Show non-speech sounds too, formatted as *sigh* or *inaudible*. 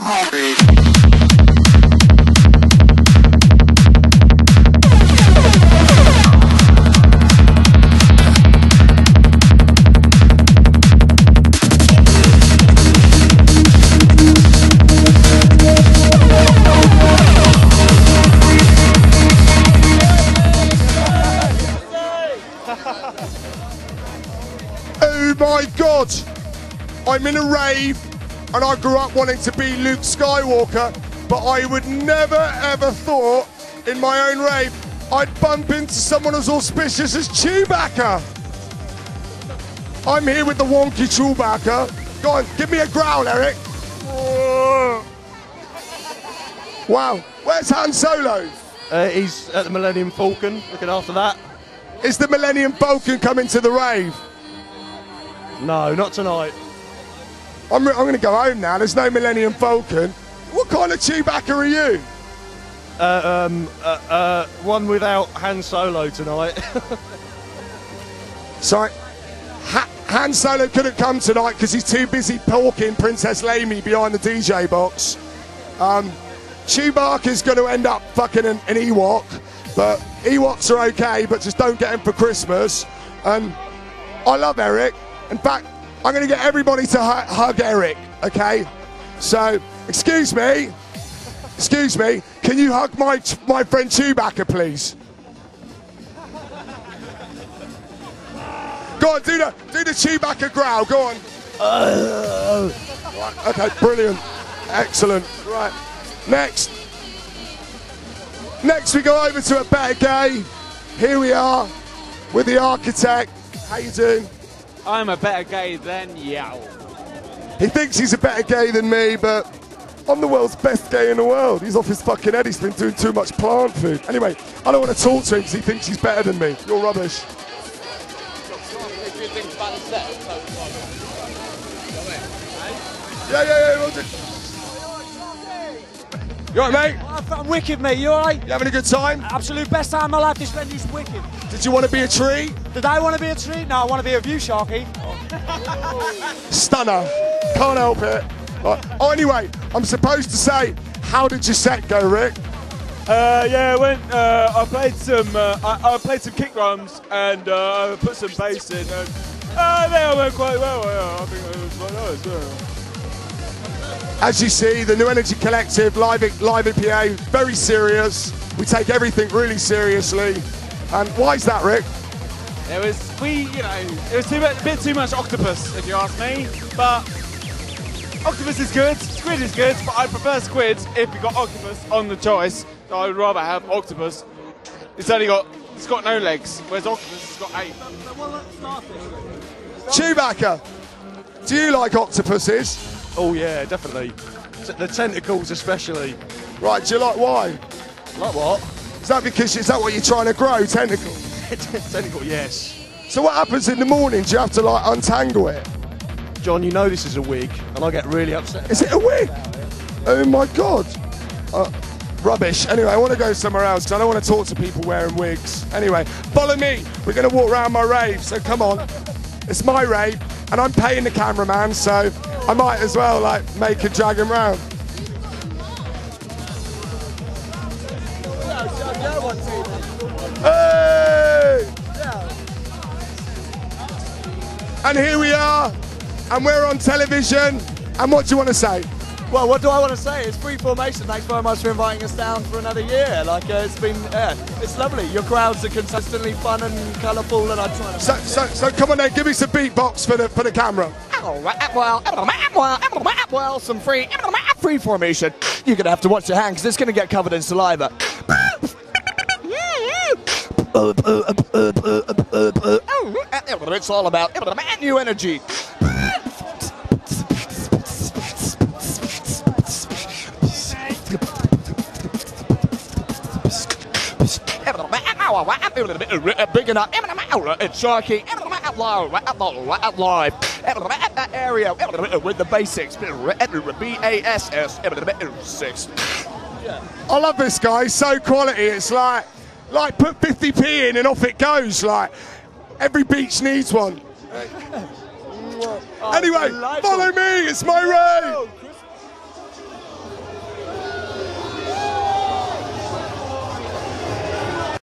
Oh my god! I'm in a rave and I grew up wanting to be Luke Skywalker, but I would never ever thought in my own rave I'd bump into someone as auspicious as Chewbacca. I'm here with the wonky Chewbacca. Go on, give me a growl, Eryk. *laughs* Wow, where's Han Solo? Uh, he's at the Millennium Falcon, looking after that. Is the Millennium Falcon coming to the rave? No, not tonight. I'm, I'm going to go home now. There's no Millennium Falcon. What kind of Chewbacca are you? Uh, um, uh, uh, one without Han Solo tonight. *laughs* Sorry. Ha- Han Solo couldn't come tonight because he's too busy porking Princess Lamy behind the DJ box. Um, Chewbacca's going to end up fucking an, an Ewok, but Ewoks are okay, but just don't get him for Christmas. And I love Eryk. In fact, I'm going to get everybody to hu- hug Eryk, okay? So, excuse me, excuse me, can you hug my my friend Chewbacca, please? Go on, do the do the Chewbacca growl. Go on. Right, okay, brilliant, excellent. Right, next. Next, we go over to a better gay. Here we are with the Arkitech. How you doing? I'm a better gay than Yow. He thinks he's a better gay than me, but I'm the world's best gay in the world. He's off his fucking head. He's been doing too much plant food. Anyway, I don't want to talk to him because he thinks he's better than me. You're rubbish. Yeah, yeah, yeah. Do. You alright, mate? I'm wicked, mate. You alright? You having a good time? Absolute best time of my life. This venue's wicked. Did you want to be a tree? Did I want to be a tree? No, I want to be a view Sharkey. *laughs* Stunner. Can't help it. Oh, anyway, I'm supposed to say, how did your set go, Rick? Uh, yeah, I went. Uh, I played some. Uh, I, I played some kick drums and uh, I put some bass in, and uh, they all went quite well. Yeah, I think it was quite nice. Yeah. As you see, the New Energy Collective live at, live at PA, very serious. We take everything really seriously. And why is that, Rick? It was we, you know, it was too much, a bit too much octopus, if you ask me. But octopus is good, squid is good, but I prefer squid if you got octopus on the choice. So I would rather have octopus. It's only got, it's got no legs, whereas octopus has got eight. Chewbacca, do you like octopuses? Oh yeah, definitely. The tentacles, especially. Right, do you like why? Like what? Is that because is that what you're trying to grow, tentacles? *laughs* Tentacle, yes. So what happens in the morning? Do you have to like untangle it? John, you know this is a wig, and I get really upset. Is it a wig? Oh my god. Uh, rubbish. Anyway, I want to go somewhere else I don't want to talk to people wearing wigs. Anyway, follow me. We're going to walk around my rave, so come on. It's my rave, and I'm paying the cameraman, so I might as well like make a drag him round. Hey! And here we are, and we're on television. And what do you want to say? Well, what do I want to say? It's Freeformation. Thanks very much for inviting us down for another year. Like uh, it's been, yeah, it's lovely. Your crowds are consistently fun and colourful, and I try to. So, so, so come on then, give me some beatbox for the for the camera. Well, some free, free formation. You're gonna have to watch your hand because it's gonna get covered in saliva. It's all about new energy. Big enough. It's Sharkey. Live. That area with the Bass6. B A S S. Six. I love this guy. He's so quality. It's like Like put 50p in and off it goes. Like every beach needs one. anyway, oh, follow me. It's my Ray. Oh,